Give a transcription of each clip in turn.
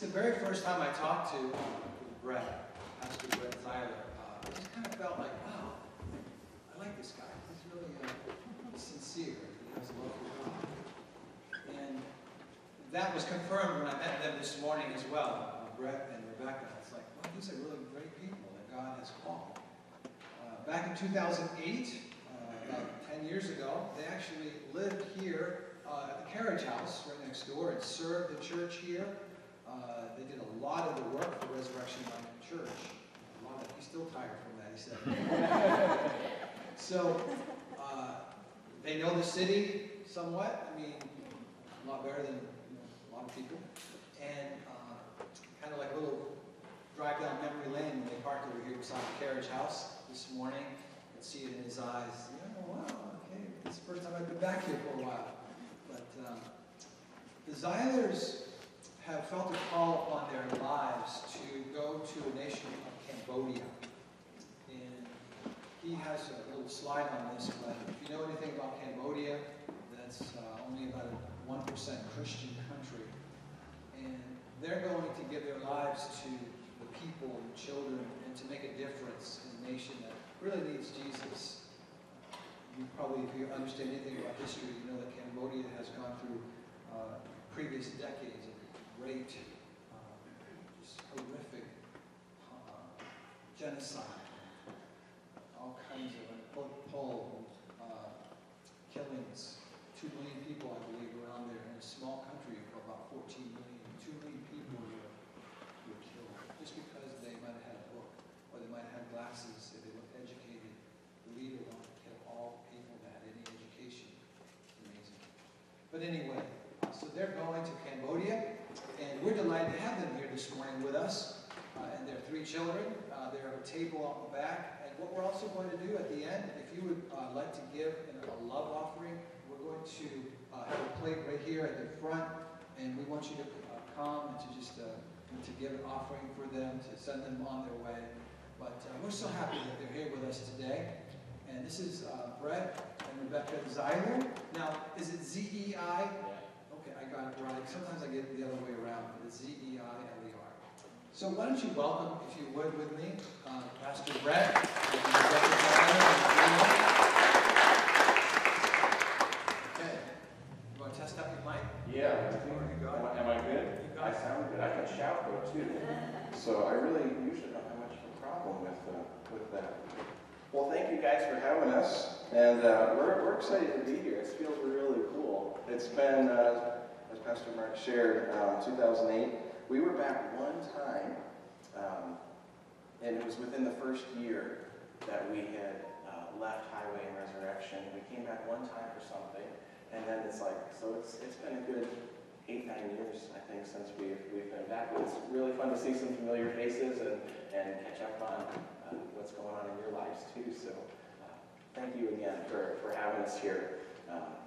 It's the very first time I talked to Brett, Pastor Brett Zeiler, uh, I just kind of felt like, wow, I like this guy. He's really uh, sincere. He has love for God. And that was confirmed when I met them this morning as well, uh, Brett and Rebecca. It's like, wow, these are really great people that God has called. Uh, back in 2008, uh, about 10 years ago, they actually lived here uh, at the Carriage House right next door and served the church here. Uh, they did a lot of the work for Resurrection Life Church. A lot of, he's still tired from that, he said. so, uh, they know the city somewhat. I mean, a lot better than you know, a lot of people. And uh, kind of like a little drive down memory lane when they parked over here beside the carriage house this morning. I could see it in his eyes. Yeah, wow, okay. It's the first time I've been back here for a while. But um, the Zeilers have felt a call upon their lives to go to a nation of Cambodia. And he has a little slide on this, but if you know anything about Cambodia, that's uh, only about a 1% Christian country. And they're going to give their lives to the people and children and to make a difference in a nation that really needs Jesus. You probably, if you understand anything about history, you know that Cambodia has gone through uh, previous decades of great, uh, just horrific uh, genocide, all kinds of pole uh, killings. Two million people, I believe, on there in a small country of about 14 million. Two million people were, were killed just because they might have had a book or they might have had glasses, or they were educated. The leader wanted to kill all people that had any education. Amazing. But anyway, so they're going to Cambodia, we're delighted to have them here this morning with us, uh, and their three children. Uh, they have a table on the back, and what we're also going to do at the end, if you would uh, like to give a love offering, we're going to uh, have a plate right here at the front, and we want you to uh, come and to just uh, to give an offering for them, to send them on their way. But we're so happy that they're here with us today. And this is Brett and Rebecca Zeiler. Now, is it Z-E-I? Okay, I got it right. Sometimes I get it the other way around, but it's Z-E-I-L-E-R. So why don't you welcome, if you would, with me, uh, Pastor Brett, Okay. You want to test out your mic? Yeah. Am I, am I good? I sound good. I can shout though too. So I really usually don't have much of a problem with uh, with that. Well, thank you guys for having us, and uh, we're we're excited to be here. It feels really cool. It's been, uh, as Pastor Mark shared, um, 2008. We were back one time, um, and it was within the first year that we had uh, left Highway and Resurrection. We came back one time for something, and then it's like, so it's it's been a good eight, nine years, I think, since we've, we've been back. It's really fun to see some familiar faces and, and catch up on uh, what's going on in your lives, too. So uh, thank you again for, for having us here. Um,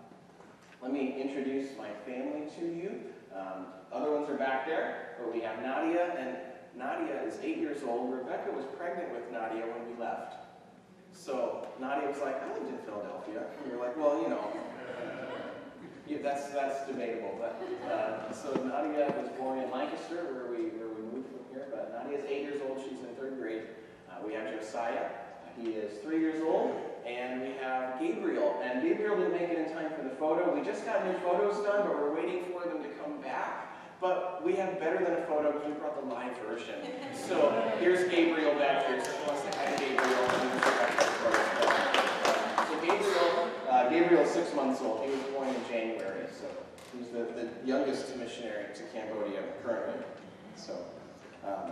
let me introduce my family to you. Um, other ones are back there, but we have Nadia, and Nadia is eight years old. Rebecca was pregnant with Nadia when we left. So Nadia was like, I lived in Philadelphia. And we were like, well, you know, yeah, that's that's debatable. But uh, so Nadia was born in Lancaster, where we where we moved from here. But Nadia's eight years old. She's in third grade. Uh, we have Josiah. He is three years old, and we have Gabriel. And Gabriel didn't make it in time for the photo. We just got new photos done, but we're waiting for them to come back. But we have better than a photo because we brought the live version. So here's Gabriel back here. So wants to hi Gabriel. So Gabriel, uh, Gabriel's six months old. He was born in January, so he's the, the youngest missionary to Cambodia currently. So um,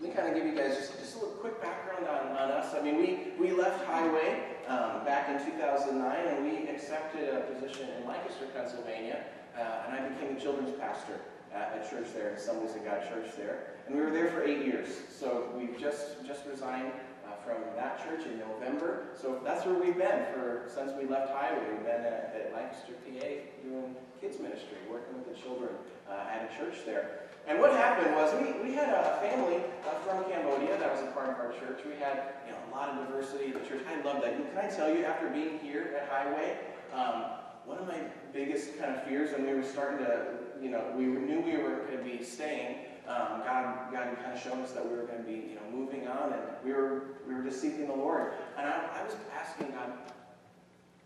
let me kind of give you guys just, just a little quick background on, on us. I mean, we, we left Highway um, back in 2009, and we accepted a position in Lancaster, Pennsylvania, uh, and I became the children's pastor at a church there, Assemblies of God Church there. And we were there for eight years. So we've just, just resigned uh, from that church in November. So that's where we've been for since we left Highway. We've been at, at Lancaster, PA, doing kids ministry, working with the children uh, at a church there. And what happened was we, we had a family uh, from Cambodia that was a part of our church. We had you know, lot of diversity in the church. I love that. Can I tell you, after being here at Highway, um, one of my biggest kind of fears when we were starting to, you know, we knew we were going to be staying um, God, God had kind of shown us that we were going to be, you know, moving on, and we were, we were just seeking the Lord. And I, I was asking God,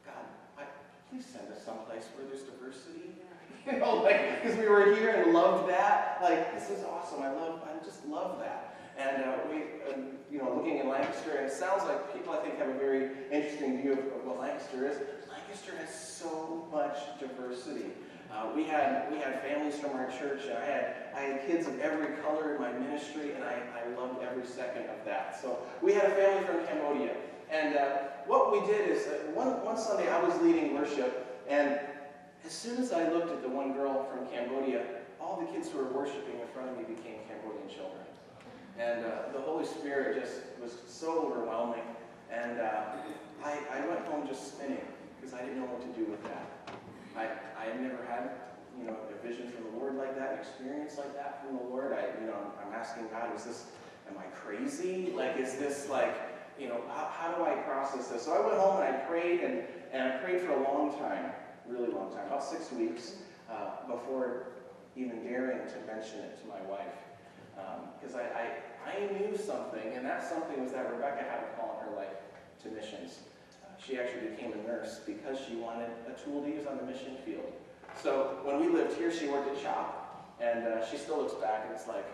God, I, please send us someplace where there's diversity. You know, like, because we were here and loved that. Like, this is awesome. I love, I just love that. And uh, we, uh, you know, looking in Lancaster, and it sounds like people, I think, have a very interesting view of, of what Lancaster is. Lancaster has so much diversity. Uh, we had we had families from our church, I had I had kids of every color in my ministry, and I, I loved every second of that. So we had a family from Cambodia, and uh, what we did is uh, one one Sunday I was leading worship, and as soon as I looked at the one girl from Cambodia, all the kids who were worshiping in front of me became Cambodian children, and uh, the Holy Spirit just was so overwhelming, and uh, I I went home just spinning because I didn't know what to do with that. I, I had never had, you know, a vision from the Lord like that, an experience like that from the Lord. I, you know, I'm asking God, is this, am I crazy? Like, is this like, you know, how, how do I process this? So I went home and I prayed, and, and I prayed for a long time, really long time, about six weeks, uh, before even daring to mention it to my wife. Because um, I, I, I knew something, and that something was that Rebecca had a call in her life to missions she actually became a nurse because she wanted a tool to use on the mission field. So when we lived here, she worked at CHOP, and uh, she still looks back and it's like,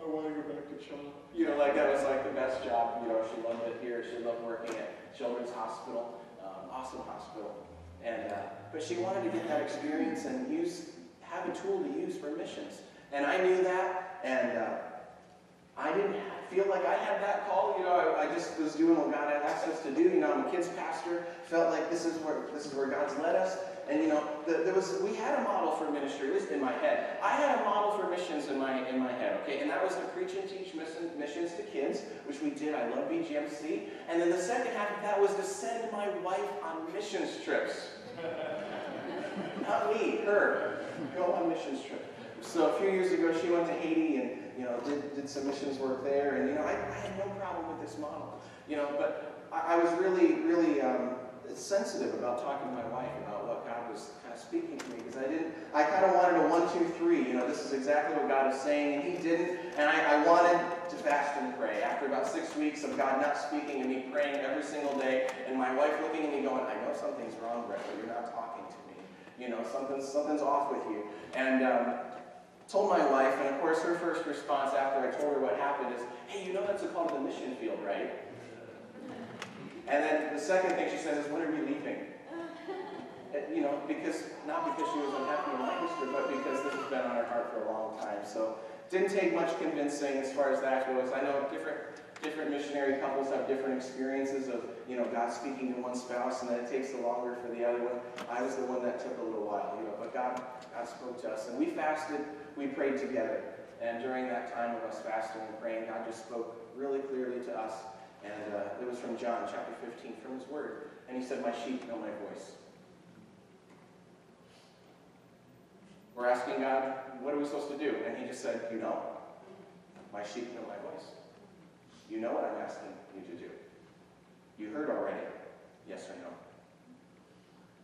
I want to go back to CHOP. You know, like that was like the best job. You know, she loved it here. She loved working at Children's Hospital, um, awesome hospital. And uh, but she wanted to get that experience and use have a tool to use for missions. And I knew that, and uh, I didn't feel like I had that call. You know, I, I, just was doing what God had asked us to do. You know, I'm a kids pastor. Felt like this is where this is where God's led us. And you know, the, there was we had a model for ministry, at least in my head. I had a model for missions in my in my head. Okay, and that was to preach and teach missions to kids, which we did. I love BGMC. And then the second half of that was to send my wife on missions trips. Not me, her. Go on missions trip. So a few years ago, she went to Haiti and you know, did, did some missions work there. And, you know, I, I had no problem with this model, you know, but I, I was really, really um, sensitive about talking to my wife about what God was kind of speaking to me because I didn't, I kind of wanted a one, two, three, you know, this is exactly what God is saying, and He didn't, and I, I wanted to fast and pray. After about six weeks of God not speaking and me praying every single day, and my wife looking at me going, I know something's wrong, Brett, but you're not talking to me. You know, something's, something's off with you. And, um, told my wife, and of course her first response after I told her what happened is, hey, you know that's a call to the mission field, right? And then the second thing she says is, when are we leaving? And, you know, because, not because she was unhappy in Lancaster, but because this has been on her heart for a long time. So didn't take much convincing as far as that goes. I know different different missionary couples have different experiences of, you know, God speaking to one spouse and then it takes a longer for the other one. I was the one that took a little while, you know, but God, God spoke to us. And we fasted we prayed together. And during that time of us fasting and praying, God just spoke really clearly to us. And uh, it was from John chapter 15, from his word. And he said, My sheep know my voice. We're asking God, what are we supposed to do? And he just said, You know. My sheep know my voice. You know what I'm asking you to do. You heard already. Yes or no?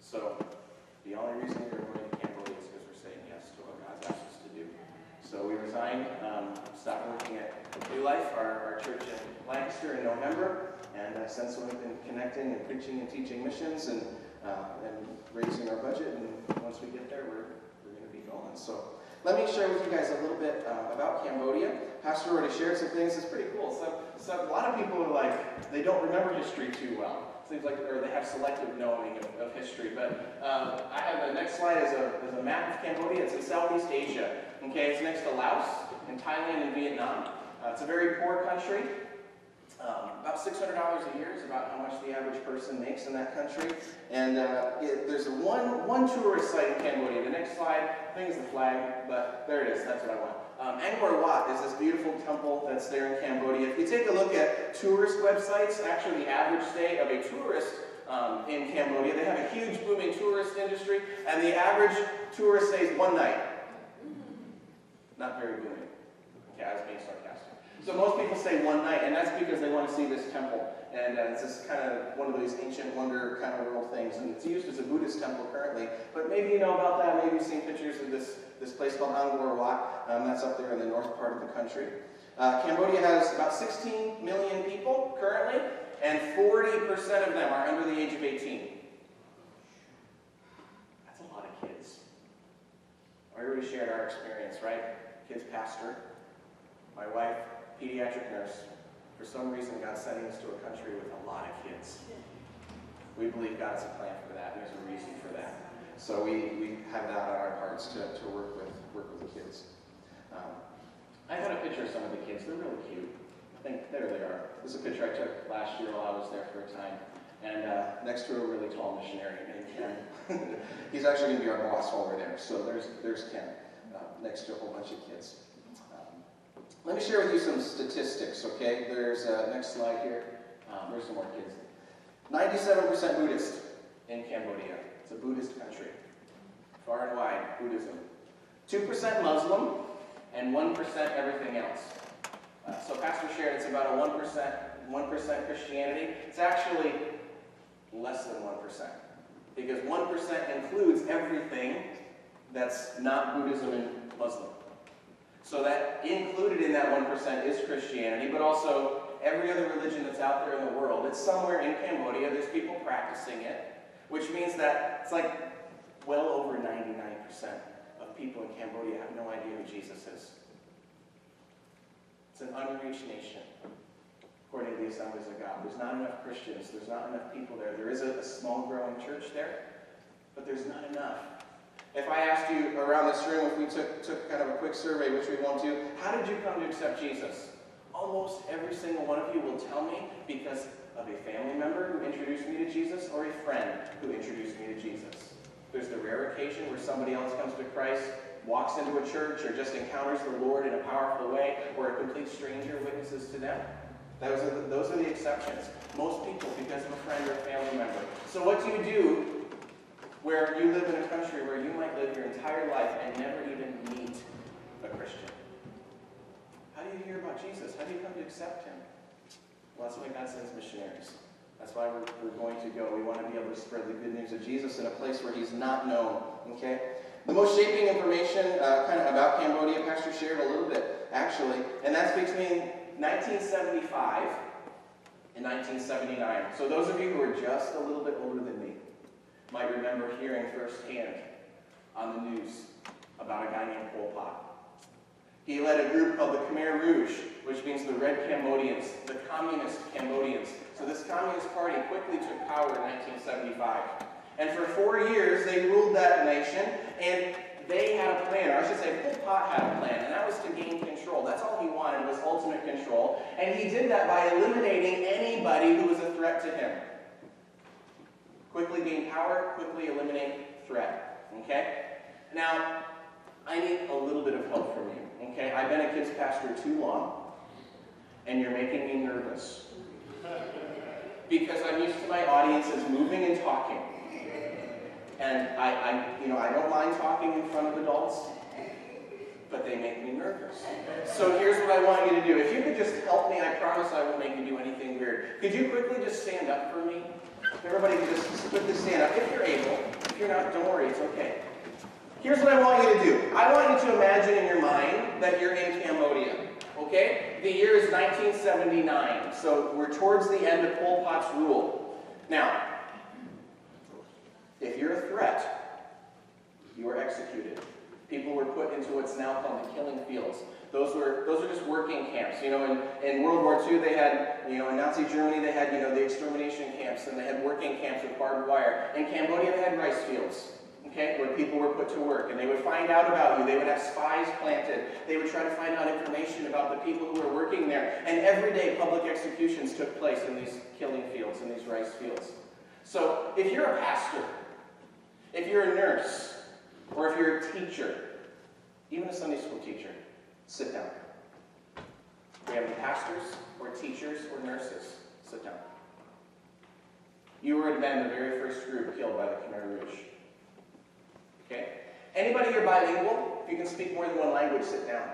So, the only reason you're going to Cambodia is because we're saying yes to what God's asked us to do. So we resigned, um, stopped working at New Life, our, our church in Lancaster in November, and uh, since we've been connecting and preaching and teaching missions and, uh, and raising our budget, and once we get there, we're, we're going to be going. So let me share with you guys a little bit uh, about Cambodia. Pastor already shared some things. It's pretty cool. So, so a lot of people are like, they don't remember history too well. Seems like, or they have selective knowing of, of history. But um, I have the next slide is a, is a map of Cambodia. It's in Southeast Asia. Okay, it's next to Laos and Thailand and Vietnam. Uh, it's a very poor country. Um, about $600 a year is about how much the average person makes in that country. And uh, it, there's one, one tourist site in Cambodia. The next slide, I think is the flag, but there it is. That's what I want. Um, Angkor Wat is this beautiful temple that's there in Cambodia. If you take a look at tourist websites, actually the average stay of a tourist um, in Cambodia, they have a huge booming tourist industry, and the average tourist stays one night. Not very booming. Okay, I was being sarcastic. So most people stay one night, and that's because they want to see this temple. And uh, it's just kind of one of those ancient wonder kind of world things. And it's used as a Buddhist temple currently. But maybe you know about that. Maybe you've seen pictures of this, this place called Angkor Wat. Um, that's up there in the north part of the country. Uh, Cambodia has about 16 million people currently, and 40% of them are under the age of 18. That's a lot of kids. I already shared our experience, right? Kids pastor, my wife, pediatric nurse. For some reason, God's sending us to a country with a lot of kids. We believe God has a plan for that, and there's a reason for that. So we, we have that on our hearts to, to work with work with the kids. Um, I got a picture of some of the kids. They're really cute. I think there they are. This is a picture I took last year while I was there for a time. And uh, next to a really tall missionary named Ken. He's actually going to be our boss while we're there. So there's, there's Ken next to a whole bunch of kids. Um, let me share with you some statistics, okay? There's, uh, next slide here. Um, there's some more kids. 97% Buddhist in Cambodia. It's a Buddhist country. Far and wide, Buddhism. 2% Muslim, and 1% everything else. Uh, so Pastor shared it's about a 1%, 1% Christianity. It's actually less than 1%. Because 1% includes everything that's not Buddhism and Muslim. So that included in that 1% is Christianity, but also every other religion that's out there in the world. It's somewhere in Cambodia, there's people practicing it, which means that it's like well over 99% of people in Cambodia have no idea who Jesus is. It's an unreached nation, according to the Assemblies of God. There's not enough Christians. There's not enough people there. There is a, a small growing church there, but there's not enough. If I asked you around this room, if we took, took kind of a quick survey, which we won't do, how did you come to accept Jesus? Almost every single one of you will tell me because of a family member who introduced me to Jesus or a friend who introduced me to Jesus. There's the rare occasion where somebody else comes to Christ, walks into a church, or just encounters the Lord in a powerful way, or a complete stranger witnesses to them. Those are, the, those are the exceptions. Most people, because of a friend or a family member. So what do you do where you live in a country where you might live your entire life and never even meet a Christian? How do you hear about Jesus? How do you come to accept him? Well, that's why God sends missionaries. That's why we're, we're going to go. We want to be able to spread the good news of Jesus in a place where he's not known. Okay? The most shaping information uh, kind of about Cambodia, Pastor shared a little bit, actually, and that's between 1975 and 1979. So those of you who are just a little bit older than might remember hearing firsthand on the news about a guy named Pol Pot. He led a group called the Khmer Rouge, which means the Red Cambodians, the Communist Cambodians. So this Communist Party quickly took power in 1975. And for four years, they ruled that nation, and they had a plan, or I should say, Pol Pot had a plan, and that was to gain control. That's all he wanted was ultimate control. And he did that by eliminating anybody who was a threat to him. Quickly gain power, quickly eliminate threat. Okay? Now, I need a little bit of help from you. Okay, I've been a kids pastor too long, and you're making me nervous. Because I'm used to my audiences moving and talking. And I, I, you know, I don't mind talking in front of adults, but they make me nervous. So here's what I want you to do. If you could just help me, I promise I won't make you do anything weird. Could you quickly just stand up for me? Everybody just quickly stand up if you're able. If you're not, don't worry, it's okay. Here's what I want you to do. I want you to imagine in your mind that you're in Cambodia. Okay? The year is 1979, so we're towards the end of Pol Pot's rule. Now, if you're a threat, you are executed. People were put into what's now called the killing fields. Those were those are just working camps. You know, in, in World War II they had, you know, in Nazi Germany they had, you know, the extermination camps and they had working camps with barbed wire. In Cambodia they had rice fields okay, where people were put to work, and they would find out about you. They would have spies planted. They would try to find out information about the people who were working there. And every day, public executions took place in these killing fields, in these rice fields. So, if you're a pastor, if you're a nurse, or if you're a teacher, even a Sunday school teacher, Sit down. We have pastors or teachers or nurses? Sit down. You were in the very first group killed by the Khmer Rouge. Okay? Anybody here bilingual? If you can speak more than one language, sit down.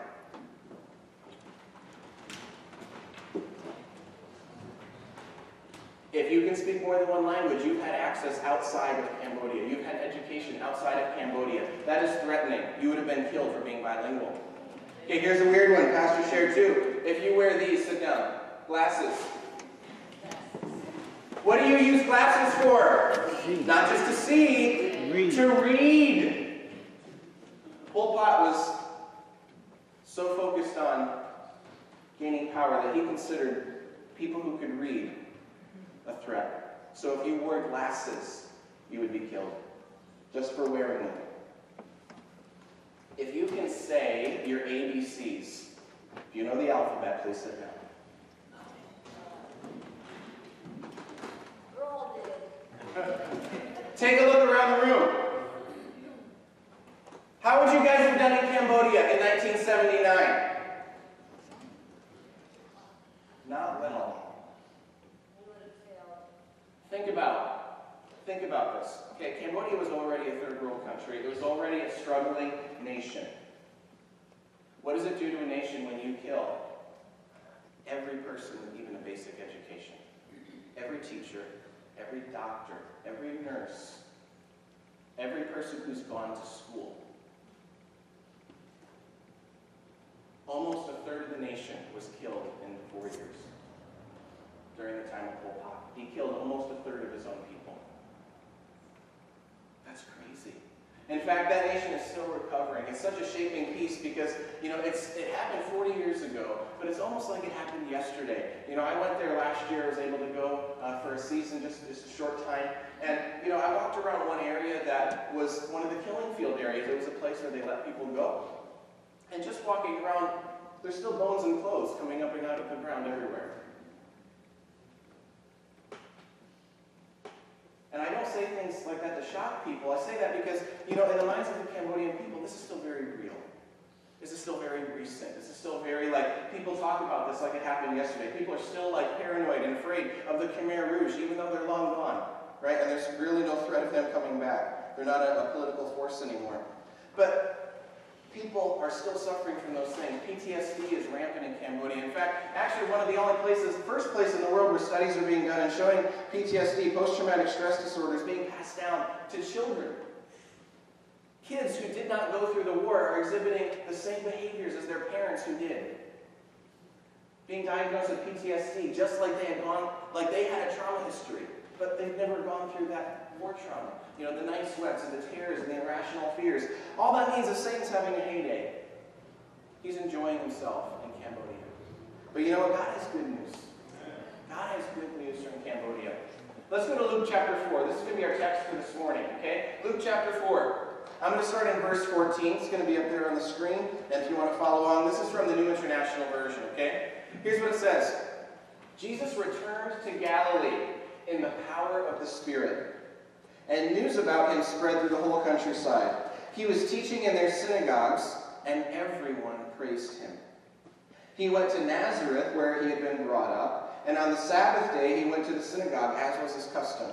If you can speak more than one language, you've had access outside of Cambodia. You've had education outside of Cambodia. That is threatening. You would have been killed for being bilingual. Okay, here's a weird one. Pastor shared too. If you wear these, sit down. Glasses. What do you use glasses for? Not just to see, Read. to read. Pol Pot was so focused on gaining power that he considered people who could read a threat. So if you wore glasses, you would be killed just for wearing them. If you can say your ABCs, if you know the alphabet, please sit down. Take a look around the room. How would you guys have done in Cambodia in 1979? Not well. Think about, think about this. Okay, Cambodia was already a third world country. It was already a struggling nation. What does it do to a nation when you kill every person with even a basic education? Every teacher, every doctor, every nurse, every person who's gone to school. Almost a third of the nation was killed in four years during the time of Pol Pot. He killed almost a third of his own people. That's crazy. In fact, that nation is still recovering. It's such a shaping piece because, you know, it's it happened 40 years ago, but it's almost like it happened yesterday. You know, I went there last year. Was able to go uh, for a season, just, just a short time. And, you know, I walked around one area that was one of the killing field areas. It was a place where they let people go. And just walking around, there's still bones and clothes coming up and out of the ground everywhere. And I don't say things like that to shock people. I say that because, you know, in the minds of the Cambodian people, this is still very real. This is still very recent. This is still very, like, people talk about this like it happened yesterday. People are still, like, paranoid and afraid of the Khmer Rouge, even though they're long gone, right? And there's really no threat of them coming back. They're not a, a political force anymore. But people are still suffering from those things. PTSD is rampant in Cambodia. In fact, actually one of the only places, first place in the world where studies are being done and showing PTSD, post-traumatic stress disorders, being passed down to children. Kids who did not go through the war are exhibiting the same behaviors as their parents who did. Being diagnosed with PTSD, just like they had gone, like they had a trauma history, but they've never gone through that war trauma. You know, the night sweats and the tears and the irrational fears. All that means is Satan's having a heyday. He's enjoying himself in Cambodia. But you know what? God has good news. God has good news from Cambodia. Let's go to Luke chapter 4. This is going to be our text for this morning, okay? Luke chapter 4. I'm going to start in verse 14. It's going to be up there on the screen. And if you want to follow along, this is from the New International Version, okay? Here's what it says Jesus returned to Galilee in the power of the Spirit, and news about him spread through the whole countryside. He was teaching in their synagogues, and everyone praised him. He went to Nazareth, where he had been brought up, and on the Sabbath day he went to the synagogue, as was his custom.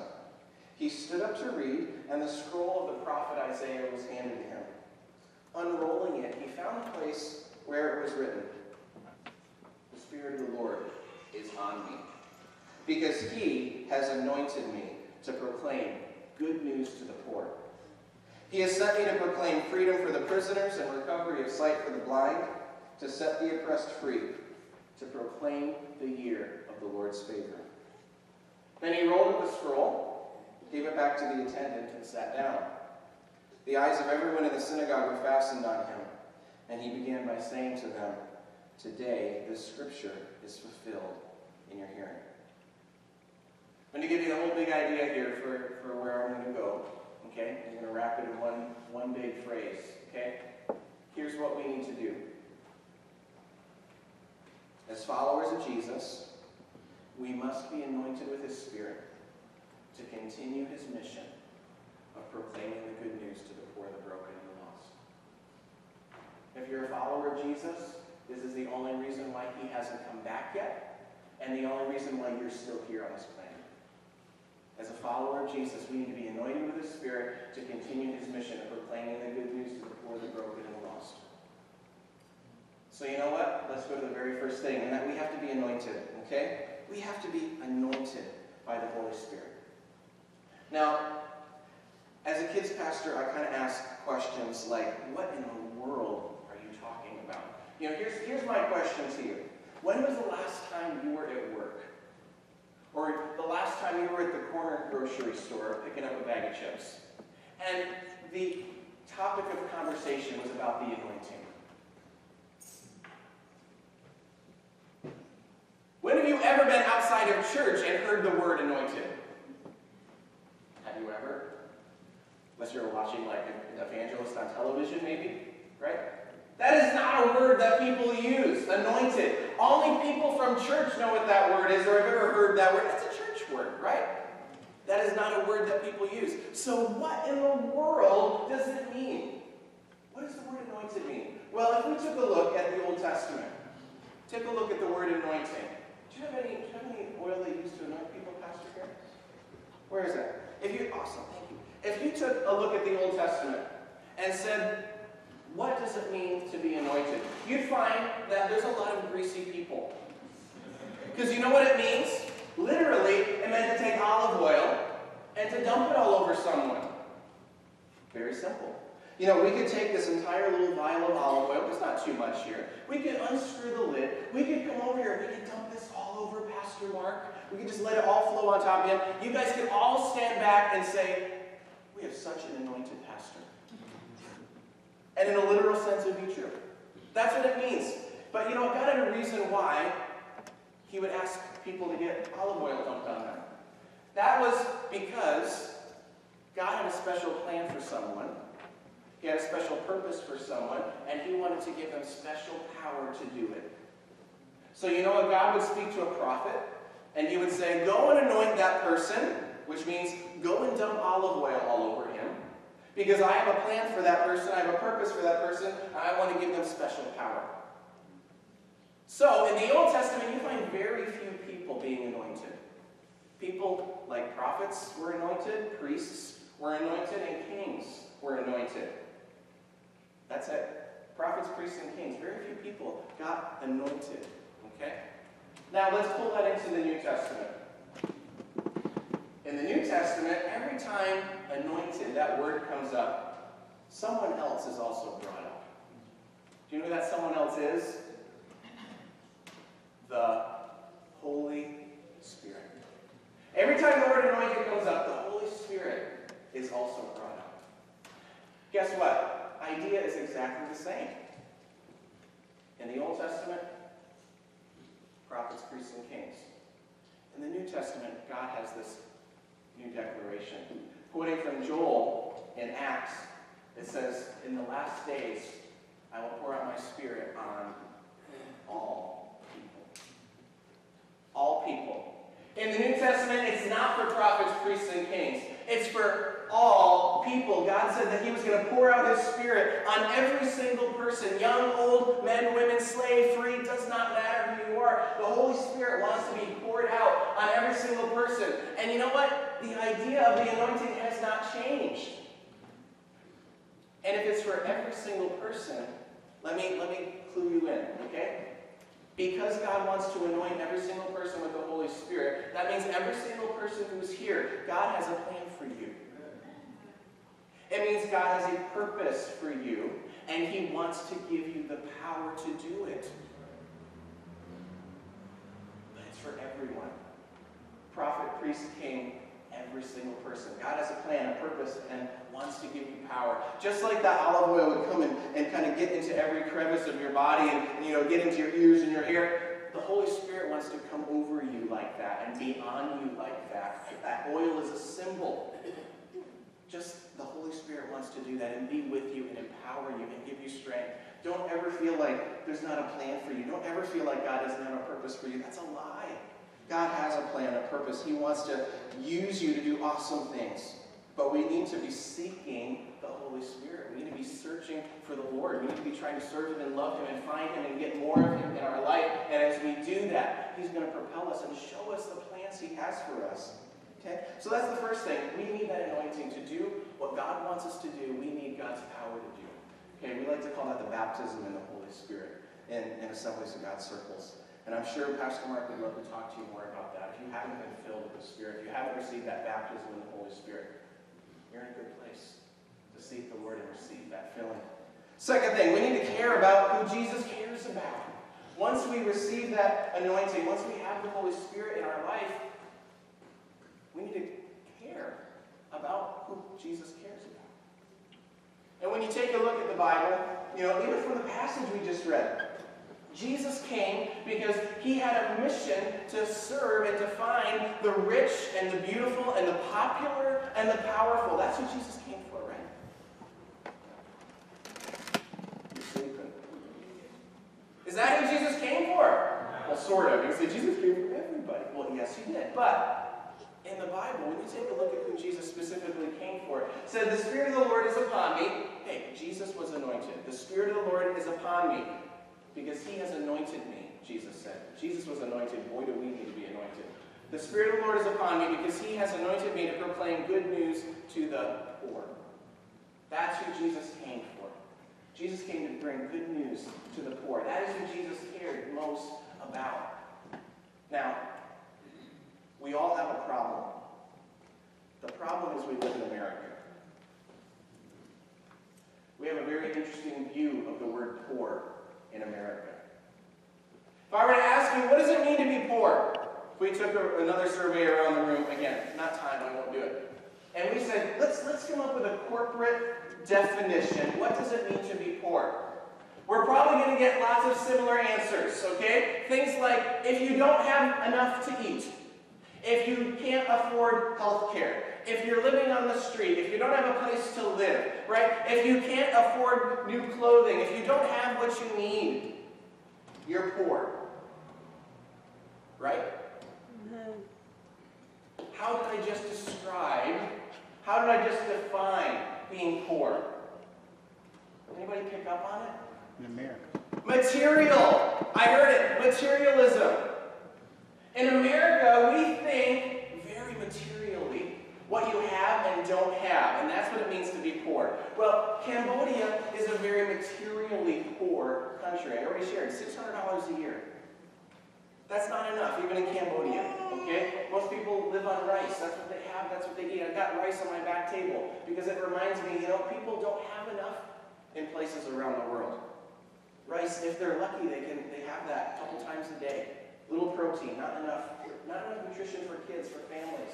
He stood up to read, and the scroll of the prophet Isaiah was handed to him. Unrolling it, he found the place where it was written, The Spirit of the Lord is on me, because he has anointed me to proclaim good news to the poor. He has sent me to proclaim freedom for the prisoners and recovery of sight for the blind, to set the oppressed free, to proclaim the year of the Lord's favor. Then he rolled up the scroll, gave it back to the attendant, and sat down. The eyes of everyone in the synagogue were fastened on him, and he began by saying to them, Today this scripture is fulfilled in your hearing. I'm going to give you the whole big idea here for, for where I'm going to go. Okay? I'm going to wrap it in one, one big phrase. Okay? Here's what we need to do. As followers of Jesus, we must be anointed with His Spirit to continue His mission of proclaiming the good news to the poor, the broken, and the lost. If you're a follower of Jesus, this is the only reason why He hasn't come back yet, and the only reason why you're still here on this planet. As a follower of Jesus, we need to be anointed with His Spirit to continue His mission of proclaiming the good news to the poor, the broken, and the lost. So you know what? Let's go to the very first thing, and that we have to be anointed, okay? We have to be anointed by the Holy Spirit. Now, as a kids pastor, I kind of ask questions like, what in the world are you talking about? You know, here's, here's my question to you. When was the last time you were at work? Or the last time you were at the corner grocery store picking up a bag of chips? And the topic of conversation was about the anointing. When have you ever been outside of church and heard the word anointed? Have you ever? Unless you're watching like an evangelist on television, maybe, right? That is not a word that people use, anointed. Only people from church know what that word is, or have ever heard that word. That's a church word, right? That is not a word that people use. So what in the world does it mean? What does the word anointed mean? Well, if we took a look at the Old Testament, take a look at the word anointing. Do you have any, do you have any oil they use to anoint people, Pastor Gary? Where is that? If you, awesome, thank you. If you took a look at the Old Testament and said, what does it mean to be anointed? You'd find that there's a lot of greasy people. Because you know what it means? Literally, it meant to take olive oil and to dump it all over someone. Very simple. You know, we could take this entire little vial of olive oil, there's not too much here. We could unscrew the lid. We could come over here and we could dump this all over Pastor Mark. We could just let it all flow on top of him. You guys could all stand back and say, We have such an anointed. And in a literal sense, it would be true. That's what it means. But you know, God had a reason why he would ask people to get olive oil dumped on them. That was because God had a special plan for someone. He had a special purpose for someone, and he wanted to give them special power to do it. So you know what? God would speak to a prophet, and he would say, Go and anoint that person, which means go and dump olive oil all over. Because I have a plan for that person, I have a purpose for that person, and I want to give them special power. So, in the Old Testament, you find very few people being anointed. People like prophets were anointed, priests were anointed, and kings were anointed. That's it. Prophets, priests, and kings. Very few people got anointed. Okay? Now, let's pull that into the New Testament. In the New Testament, every time anointed, that word comes up, someone else is also brought up. Do you know who that someone else is? The Holy Spirit. Every time the word anointed comes up, the Holy Spirit is also brought up. Guess what? Idea is exactly the same. In the Old Testament, prophets, priests, and kings. In the New Testament, God has this new declaration. Quoting from Joel in Acts, it says, In the last days, I will pour out my spirit on all people. All people. In the New Testament, it's not for prophets, priests, and kings. It's for all people. God said that He was going to pour out His Spirit on every single person young, old, men, women, slave, free, does not matter who you are. The Holy Spirit wants to be poured out on every single person. And you know what? The idea of the anointing has not changed. And if it's for every single person, let me, let me clue you in, okay? Because God wants to anoint every single person with the Holy Spirit, that means every single person who's here, God has a plan for you. It means God has a purpose for you, and He wants to give you the power to do it. But it's for everyone. Prophet, priest, king, every single person. God has a plan, a purpose, and wants to give you power. Just like that olive oil would come and, and kind of get into every crevice of your body and, and, you know get into your ears and your hair, the Holy Spirit wants to come over you like that and be on you like that. That oil is a symbol. Just the Holy Spirit wants to do that and be with you and empower you and give you strength. Don't ever feel like there's not a plan for you. Don't ever feel like God doesn't have a purpose for you. That's a lie. God has a plan, a purpose. He wants to use you to do awesome things. But we need to be seeking the Holy Spirit. We need to be searching for the Lord. We need to be trying to serve Him and love Him and find Him and get more of Him in our life. And as we do that, He's going to propel us and show us the plans He has for us. Okay? So that's the first thing. We need that anointing to do what God wants us to do. We need God's power to do. Okay, we like to call that the baptism in the Holy Spirit in, in Assemblies of God circles. And I'm sure Pastor Mark would love to talk to you more about that. If you haven't been filled with the Spirit, if you haven't received that baptism in the Holy Spirit, you're in a good place to seek the Lord and receive that filling. Second thing, we need to care about who Jesus cares about. Once we receive that anointing, once we have the Holy Spirit in our life, we need to care about who Jesus cares about. And when you take a look at the Bible, you know, even from the passage we just read, Jesus came because he had a mission to serve and to find the rich and the beautiful and the popular and the powerful. That's who Jesus came for, right? You're sleeping. Is that who Jesus came for? Well, sort of. You say Jesus came for everybody. Well, yes, he did. But in the Bible, when you take a look at who Jesus specifically came for, it said, The Spirit of the Lord is upon me. Hey, Jesus was anointed. The Spirit of the Lord is upon me because he has anointed me, Jesus said. Jesus was anointed. Boy, do we need to be anointed. The Spirit of the Lord is upon me because he has anointed me to proclaim good news to the poor. That's who Jesus came for. Jesus came to bring good news to the poor. That is who Jesus cared most about. Now, we all have a problem. The problem is we live in America. We have a very interesting view of the word poor in America. If I were to ask you, what does it mean to be poor? If we took a, another survey around the room, again, not time, I won't do it. And we said, let's, let's come up with a corporate definition. What does it mean to be poor? We're probably going to get lots of similar answers, okay? Things like if you don't have enough to eat, if you can't afford health care, if you're living on the street, if you don't have a place to live, right? If you can't afford new clothing, if you don't have what you need, you're poor. Right? Mm-hmm. How did I just describe, how did I just define being poor? Anybody pick up on it? in America. Material. I heard it. Materialism. In America, we think very materially what you have and don't have, and that's what it means to be poor. Well, Cambodia is a very materially poor country. I already shared $600 a year. That's not enough, even in Cambodia. Okay? Most people live on rice. That's what they have, that's what they eat. I've got rice on my back table because it reminds me, you know, people don't have enough in places around the world. Rice, if they're lucky, they can they have that a couple times a day. Little protein, not enough, not enough nutrition for kids, for families.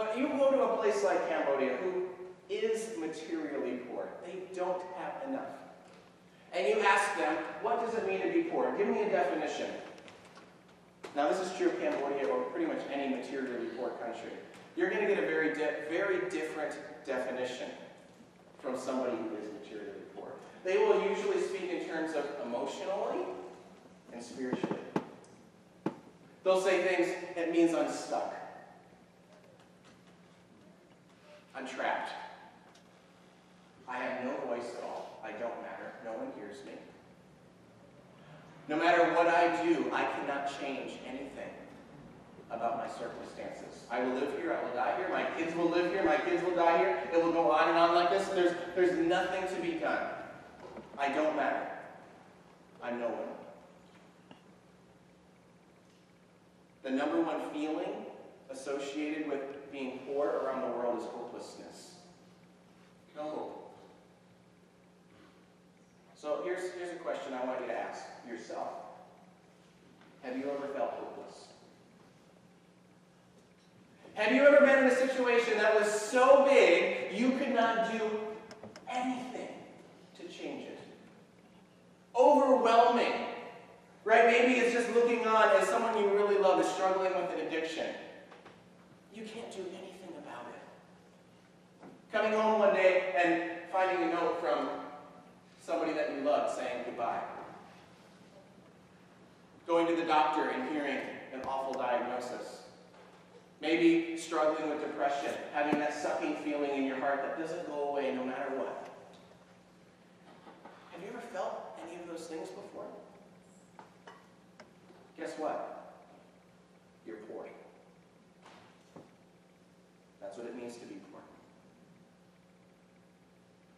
But you go to a place like Cambodia, who is materially poor. They don't have enough. And you ask them, what does it mean to be poor? Give me a definition. Now, this is true of Cambodia or pretty much any materially poor country. You're going to get a very, very different definition from somebody who is materially poor. They will usually speak in terms of emotionally and spiritually. They'll say things, it means I'm stuck. I'm trapped. I have no voice at all. I don't matter. No one hears me. No matter what I do, I cannot change anything about my circumstances. I will live here, I will die here, my kids will live here, my kids will die here. It will go on and on like this. There's, there's nothing to be done. I don't matter. I'm no one. The number one feeling associated with being poor around the world is hopelessness. No hope. So here's, here's a question I want you to ask yourself. Have you ever felt hopeless? Have you ever been in a situation that was so big you could not do anything to change it? Overwhelming. Right? Maybe it's just looking on as someone you really love is struggling with an addiction. You can't do anything about it. Coming home one day and finding a note from somebody that you loved saying goodbye. Going to the doctor and hearing an awful diagnosis. Maybe struggling with depression, having that sucking feeling in your heart that doesn't go away no matter what. Have you ever felt any of those things before? Guess what? You're poor. That's what it means to be poor.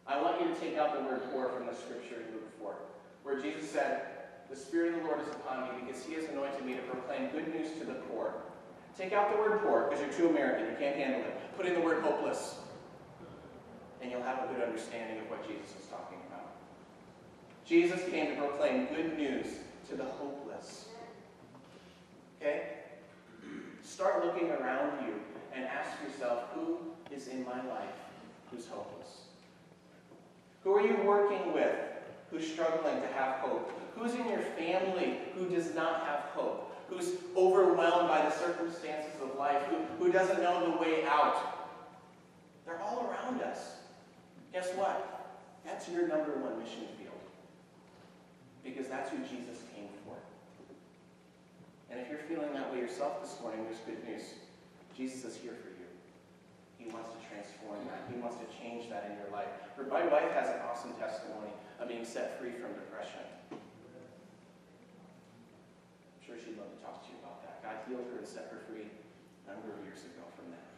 I want you to take out the word poor from the scripture in Luke 4, where Jesus said, The Spirit of the Lord is upon me because he has anointed me to proclaim good news to the poor. Take out the word poor because you're too American. You can't handle it. Put in the word hopeless. And you'll have a good understanding of what Jesus is talking about. Jesus came to proclaim good news to the hopeless. Okay? Start looking around you and ask yourself who is in my life who's hopeless? Who are you working with who's struggling to have hope? Who's in your family who does not have hope? Who's overwhelmed by the circumstances of life? Who, who doesn't know the way out? They're all around us. Guess what? That's your number one mission field. Because that's who Jesus came for. And if you're feeling that way yourself this morning, there's good news. Jesus is here for you. He wants to transform that. He wants to change that in your life. My wife has an awesome testimony of being set free from depression. I'm sure she'd love to talk to you about that. God healed her and set her free a number of years ago from that.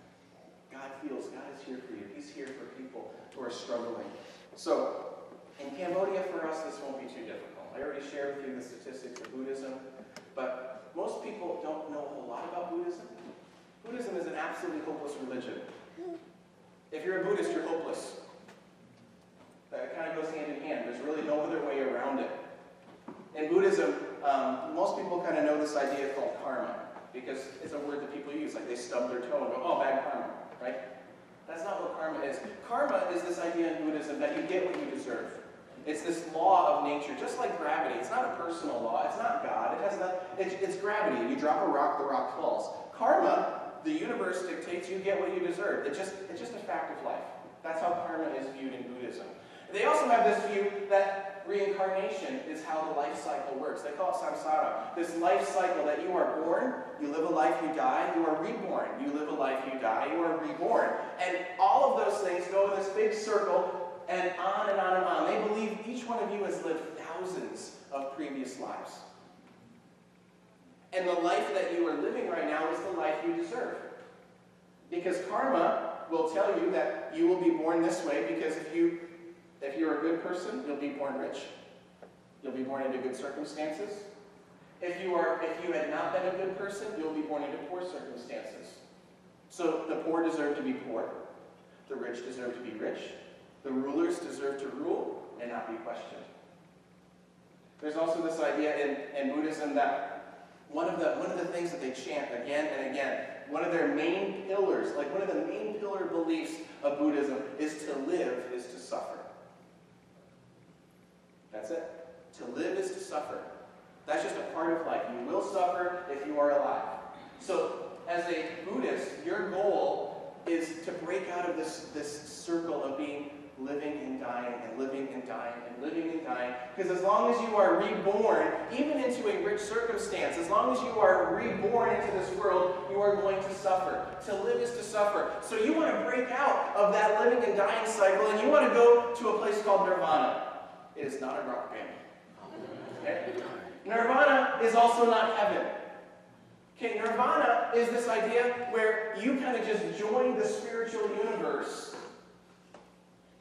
God feels, God is here for you. He's here for people who are struggling. So, in Cambodia, for us, this won't be too difficult. I already shared with you the statistics of Buddhism, but most people don't know a whole lot about Buddhism. Buddhism is an absolutely hopeless religion. If you're a Buddhist, you're hopeless. That kind of goes hand in hand. There's really no other way around it. In Buddhism, um, most people kind of know this idea called karma because it's a word that people use. Like they stub their toe and go, oh, bad karma, right? That's not what karma is. Karma is this idea in Buddhism that you get what you deserve. It's this law of nature, just like gravity. It's not a personal law. It's not God. It has not, it's, it's gravity. You drop a rock, the rock falls. Karma the universe dictates you get what you deserve. It's just, it's just a fact of life. That's how karma is viewed in Buddhism. They also have this view that reincarnation is how the life cycle works. They call it samsara. This life cycle that you are born, you live a life, you die, you are reborn. You live a life, you die, you are reborn. And all of those things go in this big circle and on and on and on. They believe each one of you has lived thousands of previous lives. And the life that you are living right now is the life you deserve. Because karma will tell you that you will be born this way because if you if you're a good person, you'll be born rich. You'll be born into good circumstances. If you are if you had not been a good person, you'll be born into poor circumstances. So the poor deserve to be poor. The rich deserve to be rich. The rulers deserve to rule and not be questioned. There's also this idea in, in Buddhism that one of, the, one of the things that they chant again and again, one of their main pillars, like one of the main pillar beliefs of Buddhism, is to live is to suffer. That's it. To live is to suffer. That's just a part of life. You will suffer if you are alive. So, as a Buddhist, your goal is to break out of this, this circle of being living and dying and living and dying and living and dying. Because as long as you are reborn, even into a rich circumstance, as long as you are reborn into this world, you are going to suffer. To live is to suffer. So you want to break out of that living and dying cycle and you want to go to a place called nirvana. It is not a rock band. Okay? Nirvana is also not heaven. Okay, nirvana is this idea where you kind of just join the spiritual universe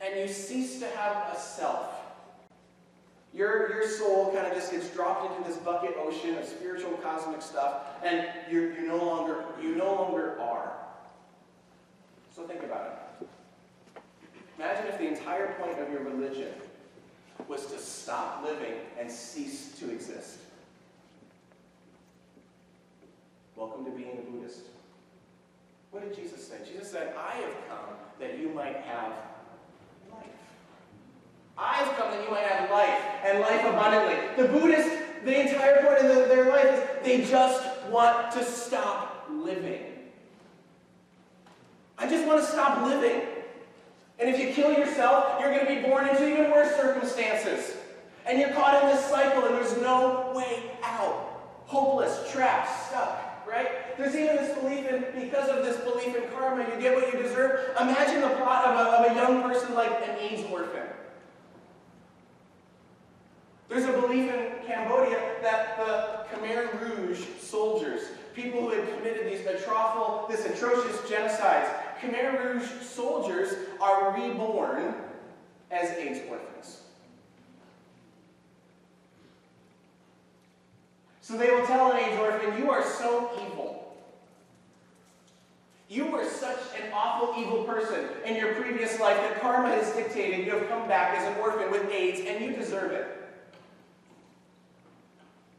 and you cease to have a self. Your, your soul kind of just gets dropped into this bucket ocean of spiritual cosmic stuff, and you're, you no longer you no longer are. So think about it. Imagine if the entire point of your religion was to stop living and cease to exist. Welcome to being a Buddhist. What did Jesus say? Jesus said, I have come that you might have I've come that you might have life, and abundantly. The Buddhists, the entire point of the, their life is they just want to stop living. I just want to stop living. And if you kill yourself, you're going to be born into even worse circumstances. And you're caught in this cycle, and there's no way out. Hopeless, trapped, stuck, right? There's even this belief in, because of this belief in karma, you get what you deserve. Imagine the plot of a, of a young person like an AIDS orphan. There's a belief in Cambodia that the Khmer Rouge soldiers, people who had committed these atrophal, this atrocious genocides, Khmer Rouge soldiers are reborn as AIDS orphans. So they will tell an AIDS orphan, You are so evil. You were such an awful, evil person in your previous life that karma has dictated you have come back as an orphan with AIDS and you deserve it.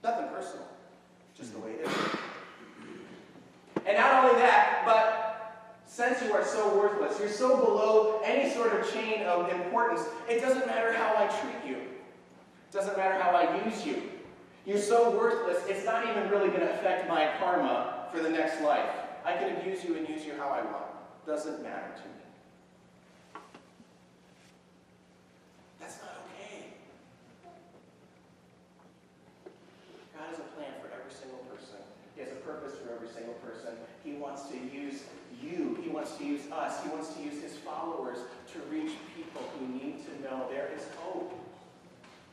Nothing personal, just the way it is. And not only that, but since you are so worthless, you're so below any sort of chain of importance, it doesn't matter how I treat you. It doesn't matter how I use you. You're so worthless, it's not even really going to affect my karma for the next life. I can abuse you and use you how I want. Doesn't matter to me. That's not okay. God has a plan for every single person. He has a purpose for every single person. He wants to use you. He wants to use us. He wants to use his followers to reach people who need to know there is hope.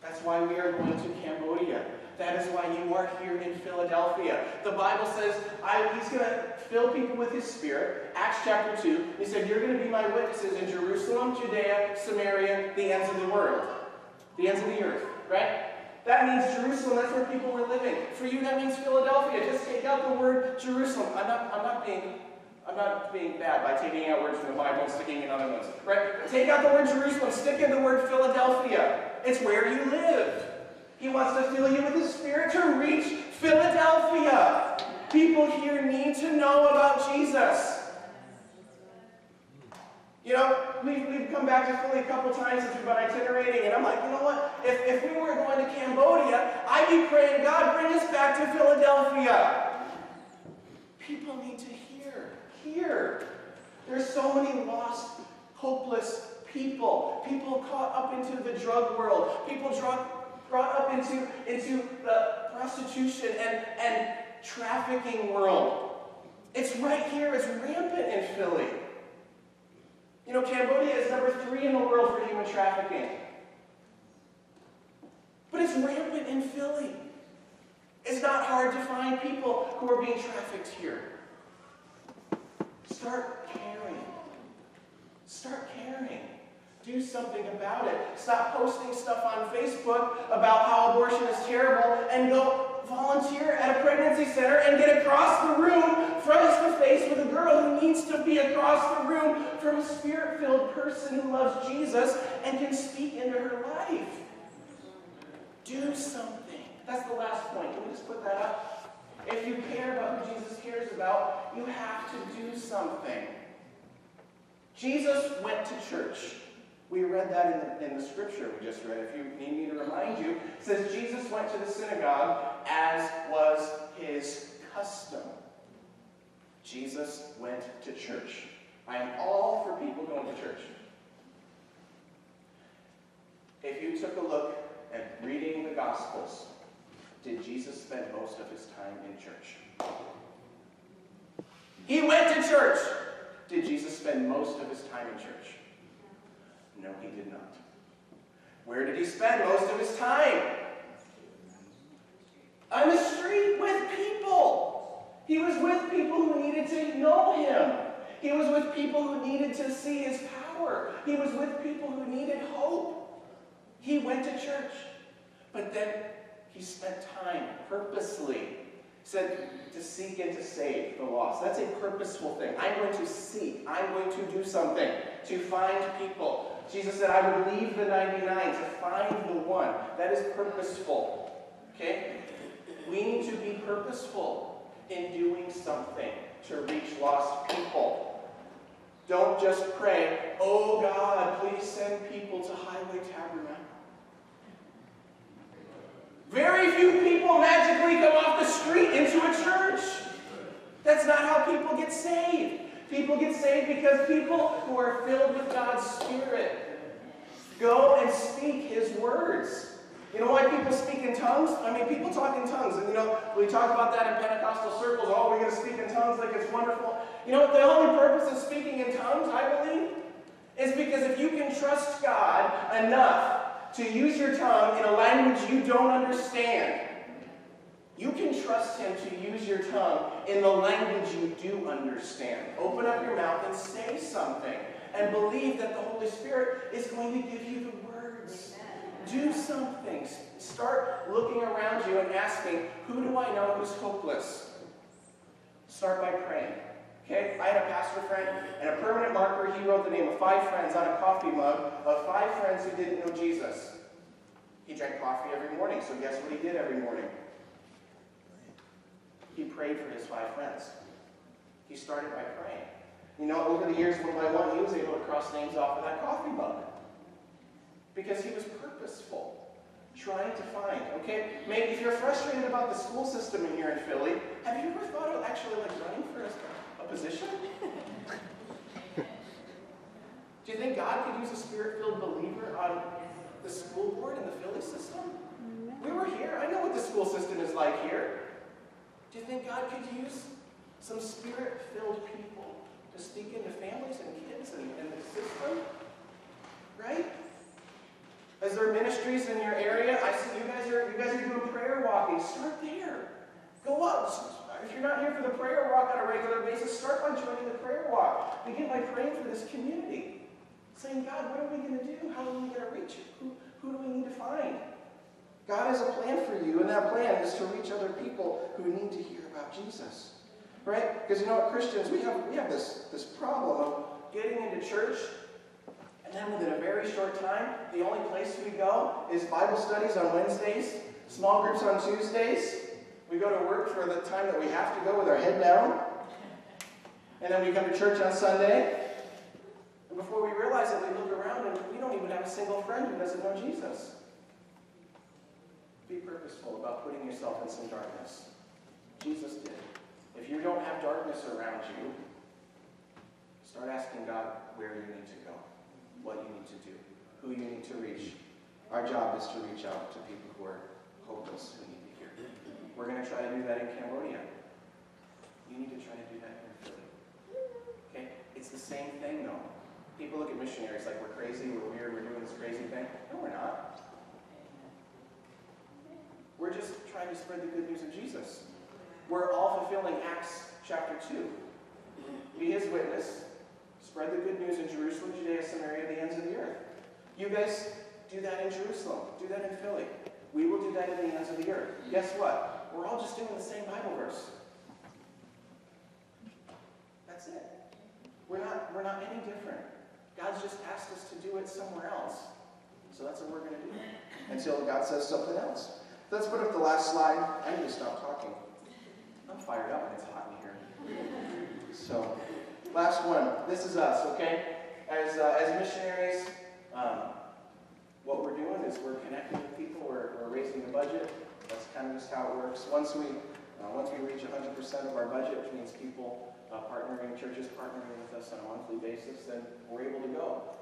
That's why we are going to Cambodia. That is why you are here in Philadelphia. The Bible says he's going to fill people with his spirit. Acts chapter 2, he said, You're going to be my witnesses in Jerusalem, Judea, Samaria, the ends of the world, the ends of the earth, right? That means Jerusalem, that's where people were living. For you, that means Philadelphia. Just take out the word Jerusalem. I'm not, I'm not being I'm not being bad by taking out words from the Bible and sticking in other ones. Right? Take out the word Jerusalem, stick in the word Philadelphia. It's where you live. He wants to fill you with His Spirit to reach Philadelphia. People here need to know about Jesus. You know, we've, we've come back to Philly a couple times since we've been itinerating, and I'm like, you know what? If, if we were going to Cambodia, I'd be praying, God, bring us back to Philadelphia. People need to hear. There's so many lost, hopeless people, people caught up into the drug world, people drug, brought up into, into the prostitution and, and trafficking world. It's right here, it's rampant in Philly. You know, Cambodia is number three in the world for human trafficking. But it's rampant in Philly. It's not hard to find people who are being trafficked here. Start caring. Start caring. Do something about it. Stop posting stuff on Facebook about how abortion is terrible and go volunteer at a pregnancy center and get across the room face to face with a girl who needs to be across the room from a spirit filled person who loves Jesus and can speak into her life. Do something. That's the last point. Can we just put that up? If you care about who Jesus cares about, you have to do something. Jesus went to church. We read that in the, in the scripture we just read. If you need me to remind you, says Jesus went to the synagogue as was his custom. Jesus went to church. I am all for people going to church. If you took a look at reading the Gospels, did Jesus spend most of his time in church? He went to church. Did Jesus spend most of his time in church? No, he did not. Where did he spend most of his time? On the street with people. He was with people who needed to know him. He was with people who needed to see his power. He was with people who needed hope. He went to church. But then he spent time purposely said to seek and to save the lost. That's a purposeful thing. I'm going to seek. I'm going to do something to find people. Jesus said, I would leave the 99 to find the one. That is purposeful. Okay? We need to be purposeful in doing something to reach lost people. Don't just pray, oh God, please send people to Highway Tabernacle. Very few people magically come off the street into a church. That's not how people get saved. People get saved because people who are filled with God's Spirit go and speak His words. You know why people speak in tongues? I mean, people talk in tongues. And you know, we talk about that in Pentecostal circles. Oh, we're going to speak in tongues like it's wonderful. You know? The only purpose of speaking in tongues, I believe, is because if you can trust God enough to use your tongue in a language you don't understand, you can trust Him to use your tongue in the language you do understand. Open up your mouth and say something and believe that the Holy Spirit is going to give you the words Do something. Start looking around you and asking, who do I know who's hopeless? Start by praying. Okay? I had a pastor friend, and a permanent marker, he wrote the name of five friends on a coffee mug of five friends who didn't know Jesus. He drank coffee every morning, so guess what he did every morning? He prayed for his five friends. He started by praying. You know, over the years, one by one, he was able to cross names off of that coffee mug. Because he was purposeful, trying to find. Okay, maybe if you're frustrated about the school system in here in Philly, have you ever thought of actually like running for a, position? Do you think God could use a spirit-filled believer on the school board in the Philly system? We were here. I know what the school system is like here. Do you think God could use some spirit-filled people to speak into families and kids and, and the system? Right? Is there are ministries in your area? I see you guys are you guys are doing prayer walking. Start there. Go out. If you're not here for the prayer walk on a regular basis, start by joining the prayer walk. Begin by praying for this community. Saying, God, what are we going to do? How are we going to reach it? Who, who do we need to find? God has a plan for you, and that plan is to reach other people who need to hear about Jesus. Right? Because you know what, Christians, we have we have this, this problem of getting into church, and then within a very short time, the only place we go is Bible studies on Wednesdays, small groups on Tuesdays. We go to work for the time that we have to go with our head down. And then we come to church on Sunday. And before we realize it, we look around and we don't even have a single friend who doesn't know Jesus. Be purposeful about putting yourself in some darkness. Jesus did. If you don't have darkness around you, start asking God where you need to go, what you need to do, who you need to reach. Our job is to reach out to people who are hopeless, who need. We're going to try to do that in Cambodia. You need to try to do that here in Philly. Okay? It's the same thing, though. People look at missionaries like we're crazy, we're weird, we're doing this crazy thing. No, we're not. We're just trying to spread the good news of Jesus. We're all fulfilling Acts chapter 2. Be his witness. Spread the good news in Jerusalem, Judea, Samaria, the ends of the earth. You guys do that in Jerusalem. Do that in Philly. We will do that in the ends of the earth. Guess what? We're all just doing the same Bible verse. That's it. We're not, we're not any different. God's just asked us to do it somewhere else. So that's what we're going to do until God says something else. Let's put up the last slide. I need to stop talking. I'm fired up and it's hot in here. So, last one. This is us, okay? As, uh, as missionaries, um, what we're doing is we're connecting with people. We're, we're raising the budget. That's kind of just how it works. Once we, uh, once we reach 100% of our budget, which means people uh, partnering, churches partnering with us on a monthly basis, then we're able to go.